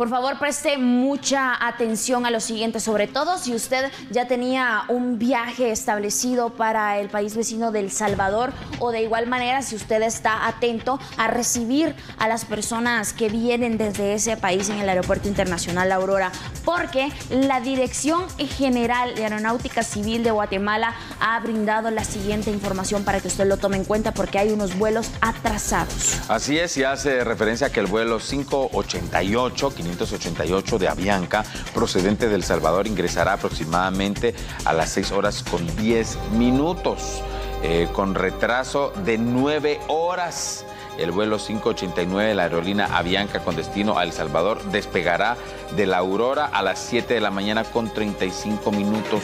Por favor, preste mucha atención a lo siguiente, sobre todo si usted ya tenía un viaje establecido para el país vecino del Salvador o de igual manera si usted está atento a recibir a las personas que vienen desde ese país en el Aeropuerto Internacional Aurora, porque la Dirección General de Aeronáutica Civil de Guatemala ha brindado la siguiente información para que usted lo tome en cuenta porque hay unos vuelos atrasados. Así es, y hace referencia a que el vuelo 588, 588 de Avianca, procedente del Salvador, ingresará aproximadamente a las 6 horas con 10 minutos, eh, con retraso de 9 horas. El vuelo 589 de la aerolínea Avianca con destino a El Salvador despegará de la Aurora a las 7 de la mañana con 35 minutos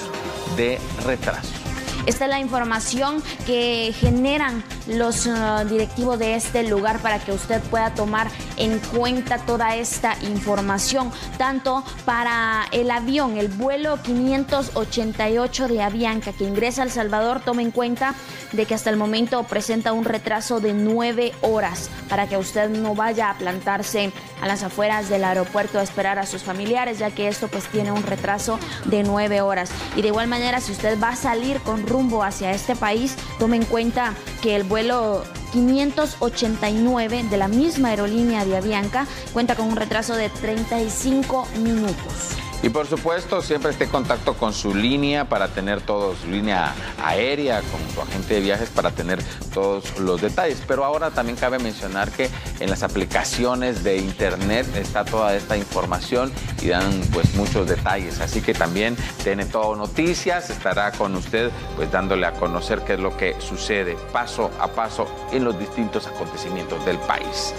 de retraso. Esta es la información que generan los uh, directivos de este lugar para que usted pueda tomar en cuenta toda esta información, tanto para el avión, el vuelo 588 de Avianca que ingresa a El Salvador, tome en cuenta de que hasta el momento presenta un retraso de nueve horas para que usted no vaya a plantarse a las afueras del aeropuerto a esperar a sus familiares, ya que esto pues tiene un retraso de nueve horas. Y de igual manera, si usted va a salir con hacia este país, tome en cuenta que el vuelo 589 de la misma aerolínea de Avianca cuenta con un retraso de 35 minutos. Y por supuesto, siempre esté en contacto con su línea para tener todos, su línea aérea, con su agente de viajes para tener todos los detalles. Pero ahora también cabe mencionar que en las aplicaciones de internet está toda esta información y dan pues muchos detalles. Así que también tiene todo noticias, estará con usted pues dándole a conocer qué es lo que sucede paso a paso en los distintos acontecimientos del país.